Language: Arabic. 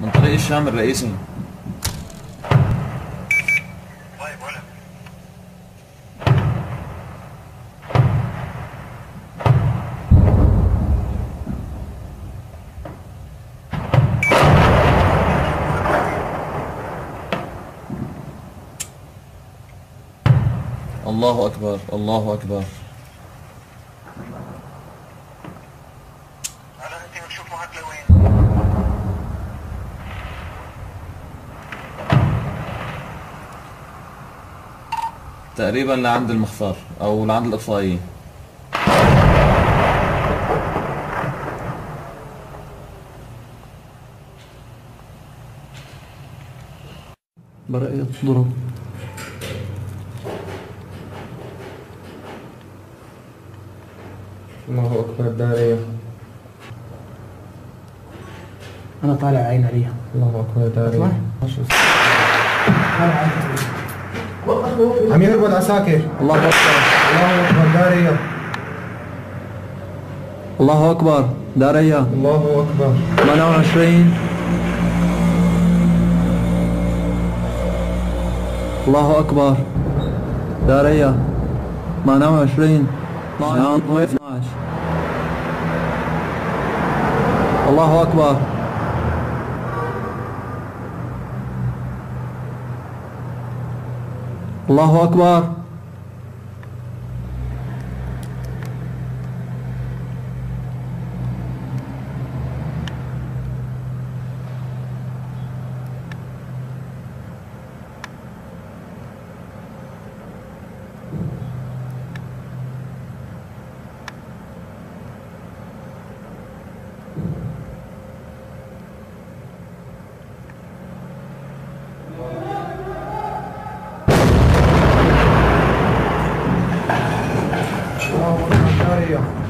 من طريق الشام الرئيسي. طيب ولا الله أكبر الله أكبر. هلا انت بتشوف معك لوين؟ تقريبا لعند المخفر أو لعند الإطفائية برأي ضرب الله أكبر الدارية أنا طالع عين عليها. الله أكبر الدارية طالع عم يهربوا عساكر. الله أكبر. الله أكبر دارية الله أكبر داريا الله أكبر. 28 الله أكبر داريا 28 12 الله أكبر. الله أكبر. الله أكبر الدارية